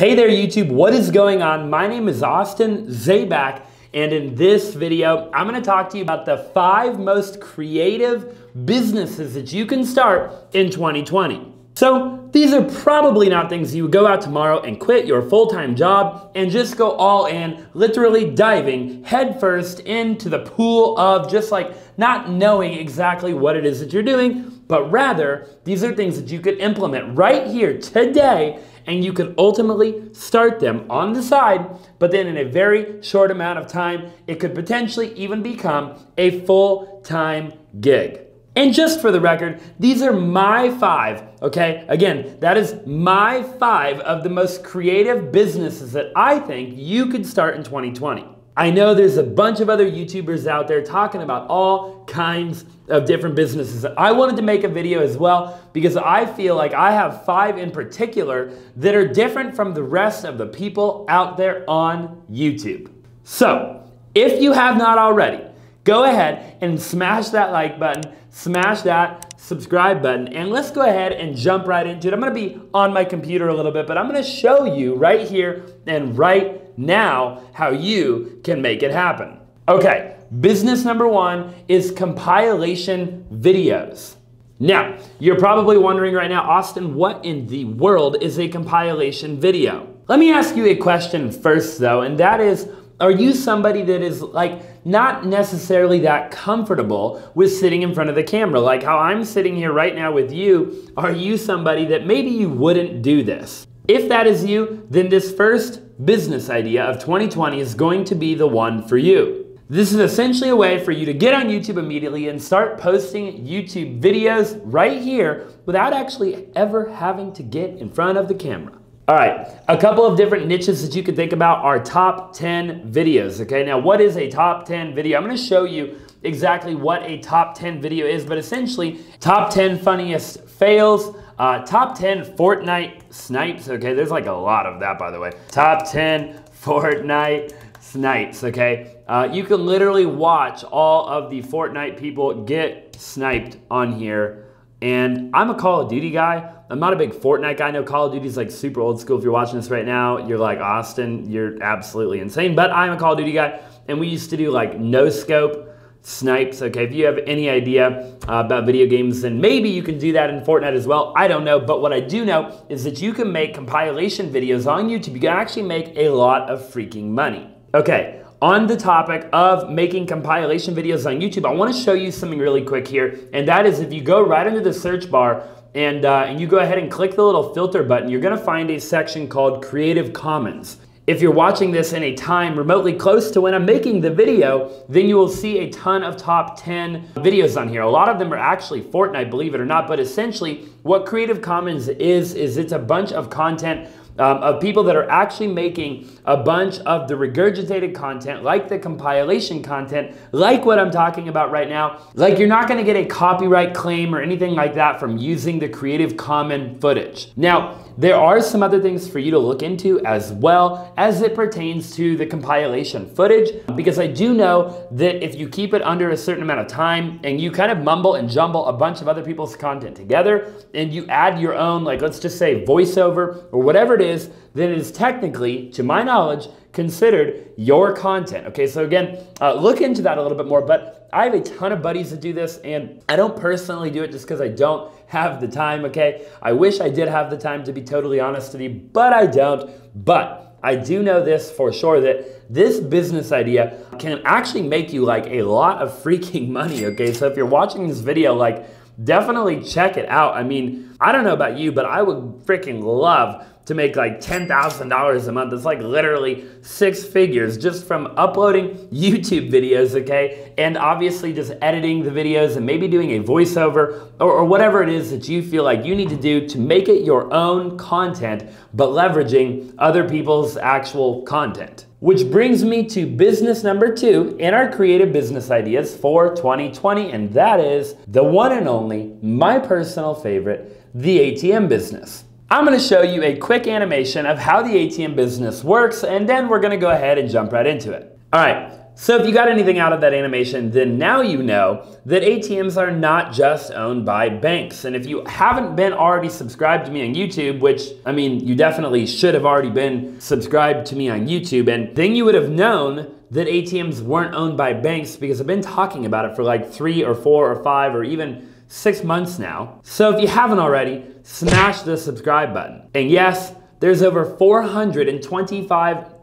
Hey there YouTube, what is going on? My name is Austin Zaback and in this video, I'm gonna talk to you about the five most creative businesses that you can start in 2020. So these are probably not things you would go out tomorrow and quit your full-time job and just go all in, literally diving headfirst into the pool of just like not knowing exactly what it is that you're doing, but rather these are things that you could implement right here today and you could ultimately start them on the side, but then in a very short amount of time, it could potentially even become a full-time gig. And just for the record, these are my five, okay? Again, that is my five of the most creative businesses that I think you could start in 2020. I know there's a bunch of other YouTubers out there talking about all kinds of different businesses. I wanted to make a video as well because I feel like I have five in particular that are different from the rest of the people out there on YouTube. So, if you have not already, go ahead and smash that like button, smash that subscribe button, and let's go ahead and jump right into it. I'm gonna be on my computer a little bit, but I'm gonna show you right here and right now how you can make it happen. Okay, business number one is compilation videos. Now, you're probably wondering right now, Austin, what in the world is a compilation video? Let me ask you a question first though, and that is, are you somebody that is like not necessarily that comfortable with sitting in front of the camera? Like how I'm sitting here right now with you, are you somebody that maybe you wouldn't do this? If that is you, then this first business idea of 2020 is going to be the one for you. This is essentially a way for you to get on YouTube immediately and start posting YouTube videos right here without actually ever having to get in front of the camera. All right, a couple of different niches that you could think about are top 10 videos, okay? Now, what is a top 10 video? I'm gonna show you exactly what a top 10 video is, but essentially, top 10 funniest fails, uh, top 10 Fortnite snipes, okay? There's like a lot of that, by the way. Top 10 Fortnite snipes, okay? Uh, you can literally watch all of the Fortnite people get sniped on here. And I'm a Call of Duty guy. I'm not a big Fortnite guy. I know Call of Duty is like super old school. If you're watching this right now, you're like, Austin, you're absolutely insane. But I'm a Call of Duty guy, and we used to do like no scope snipes. Okay, if you have any idea uh, about video games, then maybe you can do that in Fortnite as well. I don't know, but what I do know is that you can make compilation videos on YouTube. You can actually make a lot of freaking money. Okay, on the topic of making compilation videos on YouTube, I want to show you something really quick here, and that is if you go right into the search bar and, uh, and you go ahead and click the little filter button, you're gonna find a section called Creative Commons. If you're watching this in a time remotely close to when I'm making the video, then you will see a ton of top 10 videos on here. A lot of them are actually Fortnite, believe it or not, but essentially what Creative Commons is, is it's a bunch of content um, of people that are actually making a bunch of the regurgitated content, like the compilation content, like what I'm talking about right now. Like you're not gonna get a copyright claim or anything like that from using the Creative Common footage. Now, there are some other things for you to look into as well as it pertains to the compilation footage, because I do know that if you keep it under a certain amount of time and you kind of mumble and jumble a bunch of other people's content together and you add your own, like let's just say voiceover or whatever it is, then it is technically, to my knowledge, considered your content. Okay, so again, uh, look into that a little bit more, but I have a ton of buddies that do this and I don't personally do it just because I don't have the time, okay? I wish I did have the time to be totally honest with you, but I don't. But I do know this for sure that this business idea can actually make you like a lot of freaking money, okay? So if you're watching this video, like definitely check it out. I mean, I don't know about you, but I would freaking love to make like $10,000 a month. It's like literally six figures just from uploading YouTube videos, okay? And obviously just editing the videos and maybe doing a voiceover or, or whatever it is that you feel like you need to do to make it your own content, but leveraging other people's actual content. Which brings me to business number two in our creative business ideas for 2020, and that is the one and only, my personal favorite, the ATM business. I'm gonna show you a quick animation of how the ATM business works, and then we're gonna go ahead and jump right into it. All right, So if you got anything out of that animation, then now you know that ATMs are not just owned by banks. And if you haven't been already subscribed to me on YouTube, which I mean, you definitely should have already been subscribed to me on YouTube, and then you would have known that ATMs weren't owned by banks because I've been talking about it for like three or four or five or even six months now. So if you haven't already, smash the subscribe button. And yes, there's over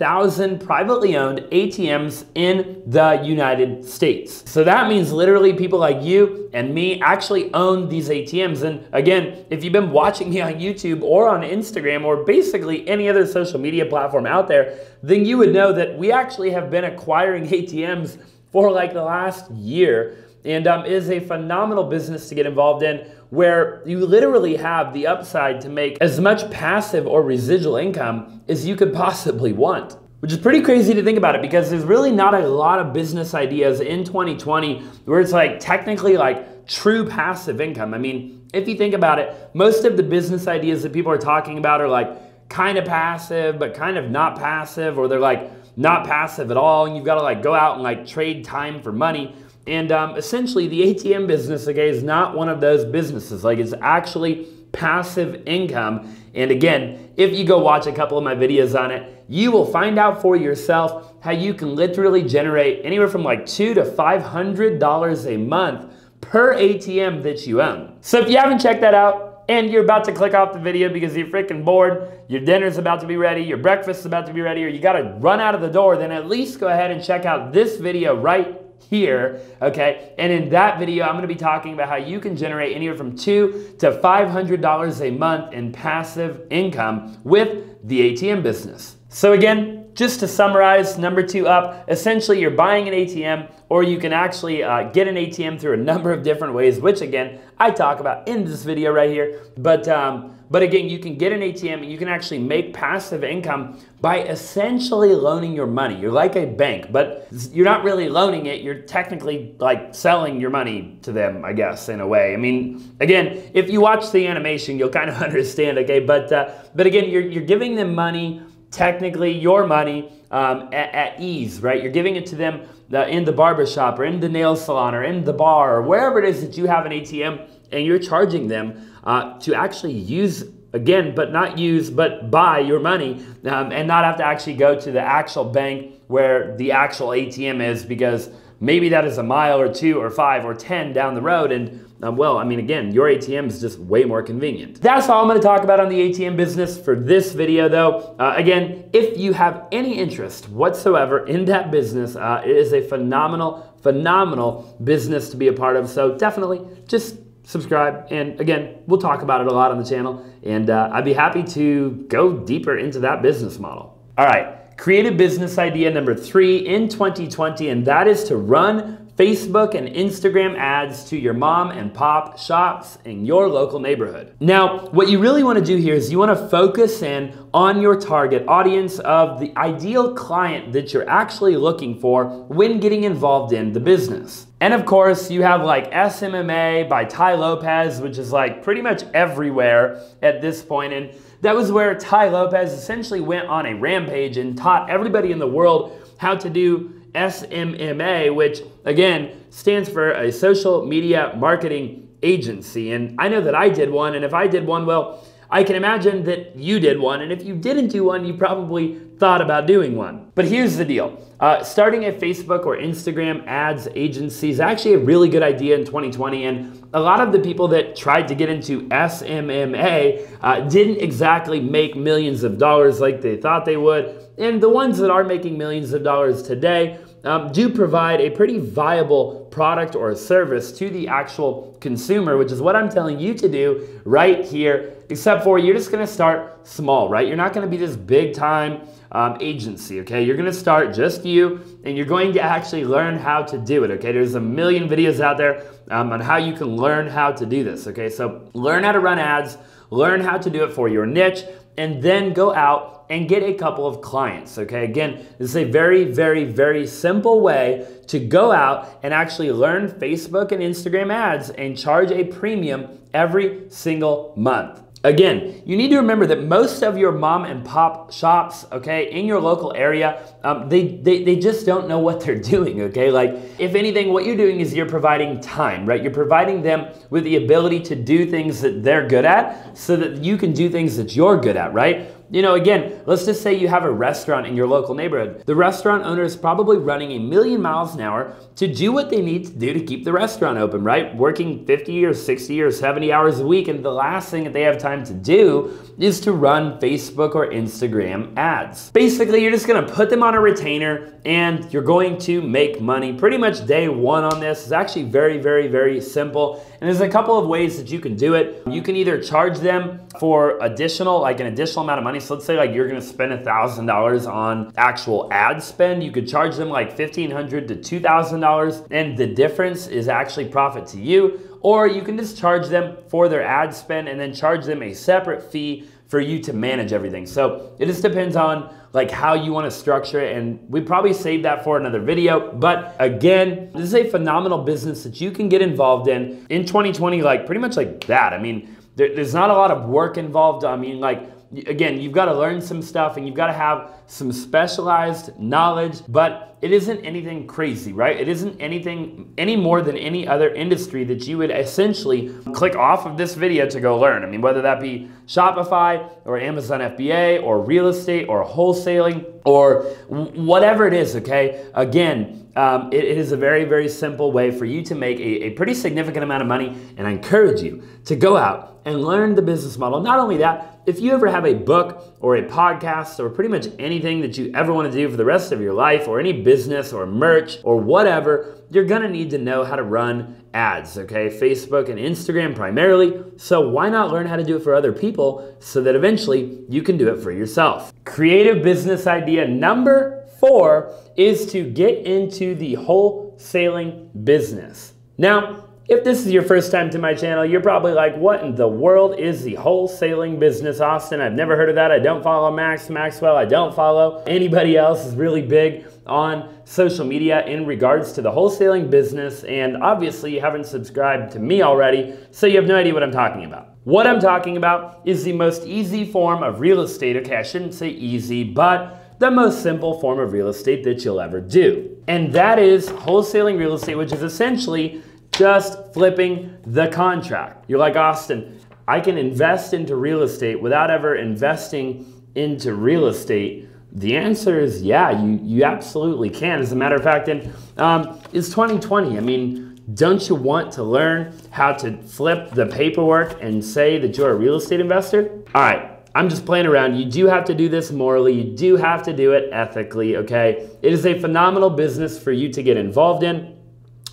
425,000 privately owned ATMs in the United States. So that means literally people like you and me actually own these ATMs. And again, if you've been watching me on YouTube or on Instagram or basically any other social media platform out there, then you would know that we actually have been acquiring ATMs for like the last year and um, is a phenomenal business to get involved in where you literally have the upside to make as much passive or residual income as you could possibly want. Which is pretty crazy to think about it because there's really not a lot of business ideas in 2020 where it's like technically like true passive income. I mean, if you think about it, most of the business ideas that people are talking about are like kind of passive, but kind of not passive, or they're like not passive at all, and you've got to like go out and like trade time for money. And um, essentially, the ATM business, okay, is not one of those businesses. Like, it's actually passive income. And again, if you go watch a couple of my videos on it, you will find out for yourself how you can literally generate anywhere from like two to five hundred dollars a month per ATM that you own. So if you haven't checked that out, and you're about to click off the video because you're freaking bored, your dinner's about to be ready, your breakfast's about to be ready, or you gotta run out of the door, then at least go ahead and check out this video right here, okay? And in that video, I'm gonna be talking about how you can generate anywhere from two to $500 a month in passive income with the ATM business. So again, just to summarize, number two up, essentially you're buying an ATM or you can actually uh, get an ATM through a number of different ways, which again, I talk about in this video right here. But, um, but again, you can get an ATM and you can actually make passive income by essentially loaning your money. You're like a bank, but you're not really loaning it. You're technically like selling your money to them, I guess, in a way. I mean, again, if you watch the animation, you'll kind of understand, okay? But, uh, but again, you're, you're giving them money technically your money um, at, at, ease, right? You're giving it to them uh, in the barbershop or in the nail salon or in the bar or wherever it is that you have an ATM and you're charging them uh, to actually use again, but not use, but buy your money um, and not have to actually go to the actual bank where the actual ATM is because maybe that is a mile or two or five or 10 down the road and um, well, I mean, again, your ATM is just way more convenient. That's all I'm gonna talk about on the ATM business for this video though. Uh, again, if you have any interest whatsoever in that business, uh, it is a phenomenal, phenomenal business to be a part of. So definitely just subscribe. And again, we'll talk about it a lot on the channel. And uh, I'd be happy to go deeper into that business model. All right, creative business idea number three in 2020, and that is to run Facebook and Instagram ads to your mom and pop shops in your local neighborhood. Now, what you really want to do here is you want to focus in on your target audience of the ideal client that you're actually looking for when getting involved in the business. And of course, you have like SMMA by Tai Lopez, which is like pretty much everywhere at this point. And that was where Tai Lopez essentially went on a rampage and taught everybody in the world how to do SMMA, which again stands for a social media marketing agency. And I know that I did one, and if I did one, well, I can imagine that you did one, and if you didn't do one, you probably thought about doing one. But here's the deal. Uh, starting a Facebook or Instagram ads agency is actually a really good idea in 2020, and a lot of the people that tried to get into SMMA uh, didn't exactly make millions of dollars like they thought they would, and the ones that are making millions of dollars today um, do provide a pretty viable product or service to the actual consumer, which is what I'm telling you to do right here, except for you're just gonna start small, right? You're not gonna be this big time um, agency, okay? You're gonna start just you and you're going to actually learn how to do it, okay? There's a million videos out there um, on how you can learn how to do this, okay? So learn how to run ads, learn how to do it for your niche, and then go out and get a couple of clients. Okay, again, this is a very, very, very simple way to go out and actually learn Facebook and Instagram ads and charge a premium every single month. Again, you need to remember that most of your mom and pop shops, okay, in your local area, um, they, they, they just don't know what they're doing, okay? Like, if anything, what you're doing is you're providing time, right? You're providing them with the ability to do things that they're good at so that you can do things that you're good at, right? You know, again, let's just say you have a restaurant in your local neighborhood. The restaurant owner is probably running a million miles an hour to do what they need to do to keep the restaurant open, right? Working 50 or 60 or 70 hours a week, and the last thing that they have time to do is to run Facebook or Instagram ads. Basically, you're just gonna put them on a retainer and you're going to make money pretty much day one on this. It's actually very, very, very simple. And there's a couple of ways that you can do it. You can either charge them for additional, like an additional amount of money. So let's say like you're gonna spend $1,000 on actual ad spend. You could charge them like $1,500 to $2,000 and the difference is actually profit to you. Or you can just charge them for their ad spend and then charge them a separate fee for you to manage everything. So it just depends on like how you want to structure it and we probably save that for another video. But again, this is a phenomenal business that you can get involved in in 2020 like pretty much like that. I mean, there, there's not a lot of work involved. I mean, like again, you've got to learn some stuff and you've got to have some specialized knowledge, but it isn't anything crazy, right? It isn't anything any more than any other industry that you would essentially click off of this video to go learn. I mean, whether that be Shopify or Amazon FBA or real estate or wholesaling or whatever it is, okay? Again, um, it, it is a very, very simple way for you to make a, a pretty significant amount of money. And I encourage you to go out and learn the business model. Not only that, if you ever have a book or a podcast or pretty much anything that you ever want to do for the rest of your life or any business or merch or whatever, you're going to need to know how to run ads, okay? Facebook and Instagram primarily. So why not learn how to do it for other people so that eventually you can do it for yourself? Creative business idea number four is to get into the wholesaling business. Now, if this is your first time to my channel, you're probably like, what in the world is the wholesaling business, Austin? I've never heard of that. I don't follow Max Maxwell. I don't follow anybody else is really big on social media in regards to the wholesaling business. And obviously you haven't subscribed to me already, so you have no idea what I'm talking about. What I'm talking about is the most easy form of real estate. Okay, I shouldn't say easy, but the most simple form of real estate that you'll ever do. And that is wholesaling real estate, which is essentially just flipping the contract. You're like, Austin, I can invest into real estate without ever investing into real estate. The answer is yeah, you, you absolutely can. As a matter of fact, and um, it's 2020. I mean, don't you want to learn how to flip the paperwork and say that you're a real estate investor? All right, I'm just playing around. You do have to do this morally. You do have to do it ethically, okay? It is a phenomenal business for you to get involved in.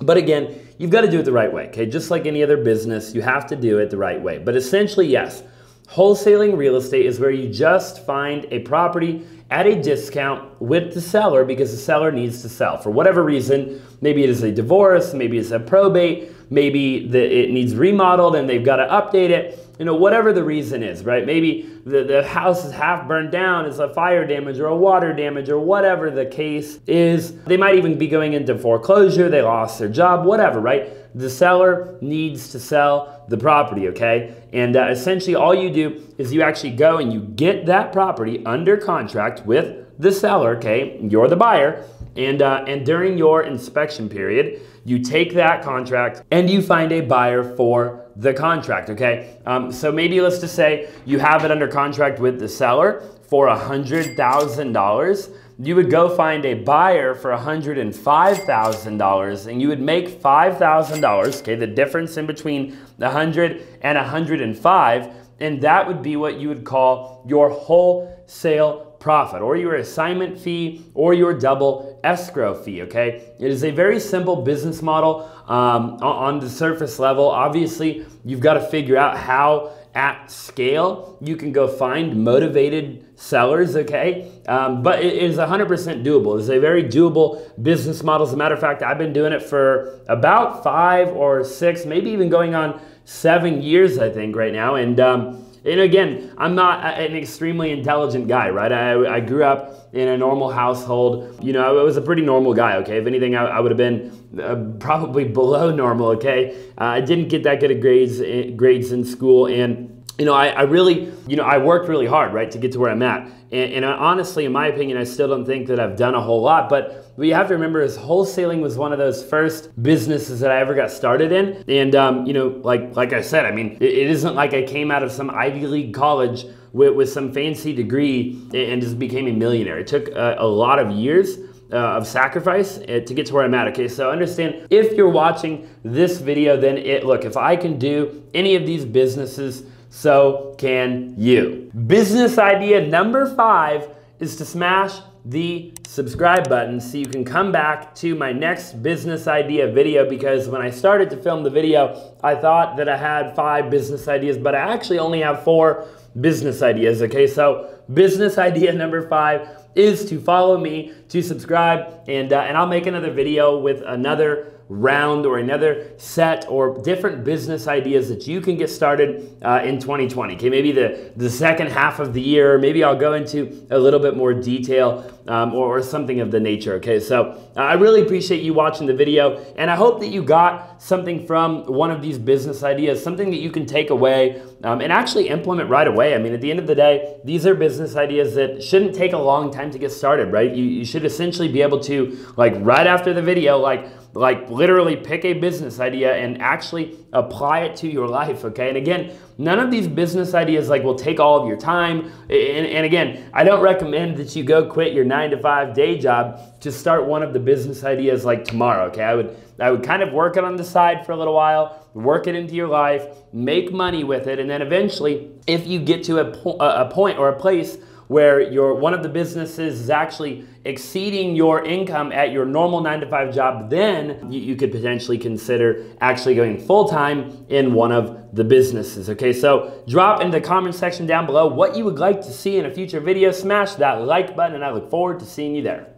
But again, you've got to do it the right way, okay? Just like any other business, you have to do it the right way. But essentially, yes, wholesaling real estate is where you just find a property at a discount with the seller because the seller needs to sell for whatever reason. Maybe it is a divorce, maybe it's a probate, maybe the, it needs remodeled and they've got to update it you know, whatever the reason is, right? Maybe the, the house is half burned down, it's a fire damage or a water damage or whatever the case is. They might even be going into foreclosure, they lost their job, whatever, right? The seller needs to sell the property, okay? And uh, essentially all you do is you actually go and you get that property under contract with the seller, okay? You're the buyer. And, uh, and during your inspection period, you take that contract and you find a buyer for the contract, okay? Um, so maybe let's just say you have it under contract with the seller for $100,000. You would go find a buyer for $105,000 and you would make $5,000, okay? The difference in between the 100 and 105, and that would be what you would call your wholesale profit or your assignment fee or your double escrow fee, okay? It is a very simple business model um, on the surface level. Obviously, you've got to figure out how at scale you can go find motivated sellers, okay? Um, but it is 100% doable. It's a very doable business model. As a matter of fact, I've been doing it for about five or six, maybe even going on seven years, I think, right now. And um, and again, I'm not an extremely intelligent guy, right? I, I grew up in a normal household. You know, I was a pretty normal guy, okay? If anything, I, I would have been uh, probably below normal, okay? Uh, I didn't get that good of grades, eh, grades in school, and you know, I, I, really, you know, I worked really hard, right, to get to where I'm at. And, and honestly, in my opinion, I still don't think that I've done a whole lot. But what you have to remember is wholesaling was one of those first businesses that I ever got started in. And, um, you know, like, like I said, I mean, it, it isn't like I came out of some Ivy League college with, with some fancy degree and just became a millionaire. It took a, a lot of years. Uh, of sacrifice uh, to get to where I'm at. Okay, so understand if you're watching this video, then it look if I can do any of these businesses so can you. Business idea number five is to smash the subscribe button so you can come back to my next business idea video because when I started to film the video, I thought that I had five business ideas, but I actually only have four business ideas, okay? So business idea number five is to follow me, to subscribe, and, uh, and I'll make another video with another round or another set or different business ideas that you can get started uh, in 2020. Okay, maybe the, the second half of the year, maybe I'll go into a little bit more detail um, or, or, something of the nature. Okay, so uh, I really appreciate you watching the video and I hope that you got something from one of these business ideas, something that you can take away um, and actually implement right away. I mean, at the end of the day, these are business ideas that shouldn't take a long time to get started, right? You, you should essentially be able to, like, right after the video, like, like literally pick a business idea and actually apply it to your life okay? And again none of these business ideas like will take all of your time. And, and again i don't recommend that you go quit your nine to five day job to start one of the business ideas like tomorrow okay? I would i would kind of work it on the side for a little while work it into your life make money with it and then eventually if you get to a, po- a point or a place where your one of the businesses is actually exceeding your income at your normal nine to five job, then you, you could potentially consider actually going full time in one of the businesses. Okay, so drop in the comment section down below what you would like to see in a future video. Smash that like button, and I look forward to seeing you there.